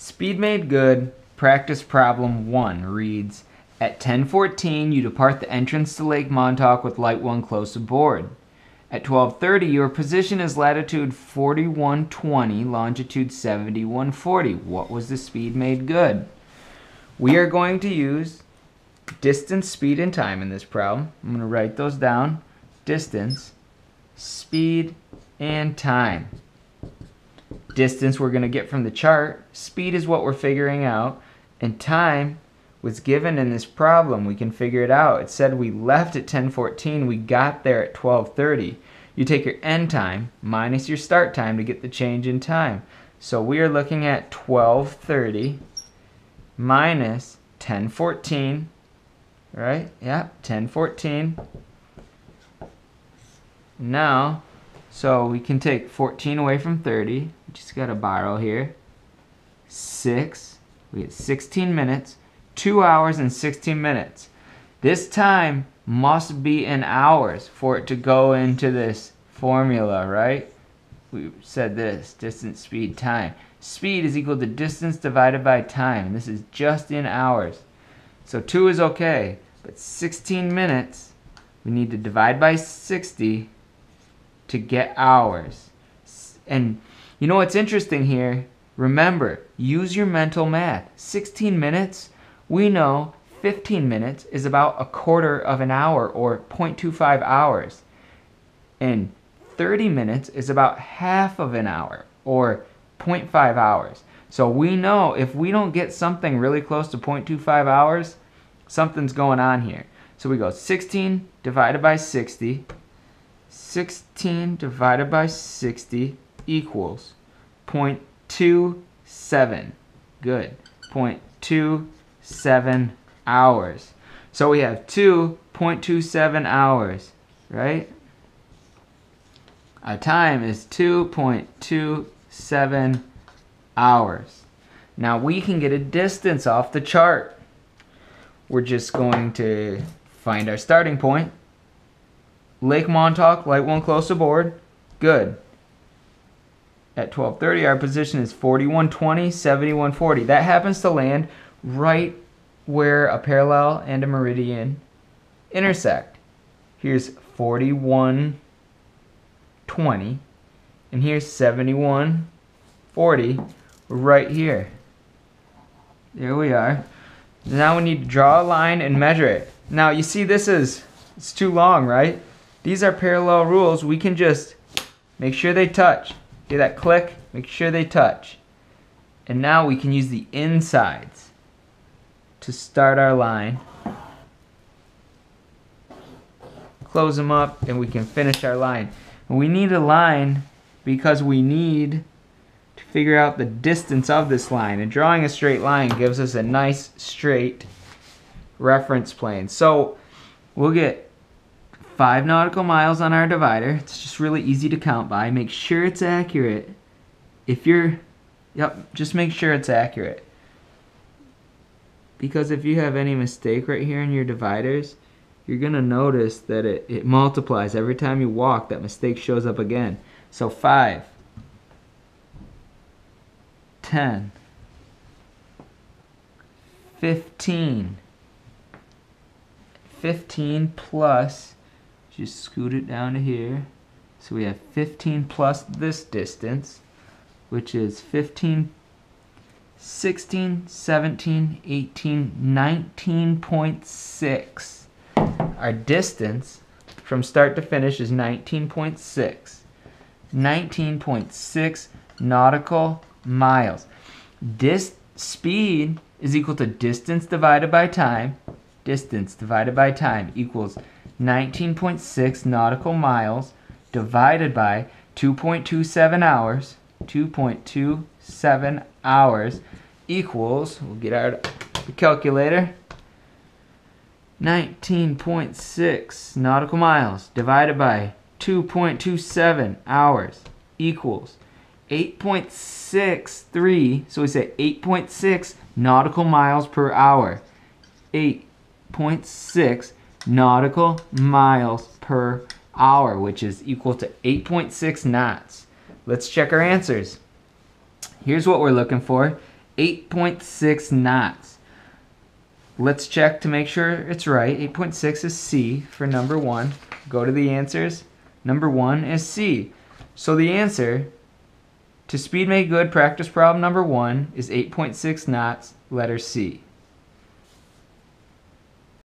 Speed Made Good practice problem 1 reads, At 1014 you depart the entrance to Lake Montauk with light 1 close aboard. At 1230 your position is latitude 4120, longitude 7140. What was the speed made good? We are going to use distance, speed, and time in this problem. I'm going to write those down. Distance, speed, and time. Distance we're going to get from the chart. Speed is what we're figuring out. And time was given in this problem. We can figure it out. It said we left at 1014. We got there at 1230. You take your end time minus your start time to get the change in time. So we are looking at 1230 minus 1014 right? Yeah, 1014. Now, so we can take 14 away from 30. Just got a borrow here. 6. We get 16 minutes. 2 hours and 16 minutes. This time must be in hours for it to go into this formula, right? We said this, distance, speed, time. Speed is equal to distance divided by time. This is just in hours. So 2 is okay. But 16 minutes, we need to divide by 60 to get hours. And you know what's interesting here? Remember, use your mental math. 16 minutes, we know 15 minutes is about a quarter of an hour or 0.25 hours. And 30 minutes is about half of an hour or 0.5 hours. So we know if we don't get something really close to 0.25 hours, something's going on here. So we go 16 divided by 60. 16 divided by 60 equals 0.27. Good. 0.27 hours. So we have 2.27 hours, right? Our time is 2.27 hours. Now we can get a distance off the chart we're just going to find our starting point. Lake Montauk, light one close aboard. Good. At 1230, our position is 4120, 7140. That happens to land right where a parallel and a meridian intersect. Here's 4120, and here's 7140 right here. There we are. Now we need to draw a line and measure it. Now you see this is, it's too long, right? These are parallel rules. We can just make sure they touch. See that click? Make sure they touch. And now we can use the insides to start our line. Close them up and we can finish our line. We need a line because we need to figure out the distance of this line. And drawing a straight line gives us a nice straight reference plane. So we'll get five nautical miles on our divider. It's just really easy to count by. Make sure it's accurate. If you're, yep, just make sure it's accurate. Because if you have any mistake right here in your dividers, you're going to notice that it, it multiplies. Every time you walk, that mistake shows up again. So 5 10, 15, 15 plus, just scoot it down to here. So we have 15 plus this distance, which is 15, 16, 17, 18, 19.6. Our distance from start to finish is 19.6. 19.6 nautical miles. This speed is equal to distance divided by time. Distance divided by time equals 19.6 nautical miles divided by 2.27 hours. 2.27 hours equals, we'll get our calculator, 19.6 nautical miles divided by 2.27 hours equals 8.63, so we say 8.6 nautical miles per hour. 8.6 nautical miles per hour, which is equal to 8.6 knots. Let's check our answers. Here's what we're looking for. 8.6 knots. Let's check to make sure it's right. 8.6 is C for number one. Go to the answers. Number one is C. So the answer to speed made good practice problem number one is 8.6 knots, letter C.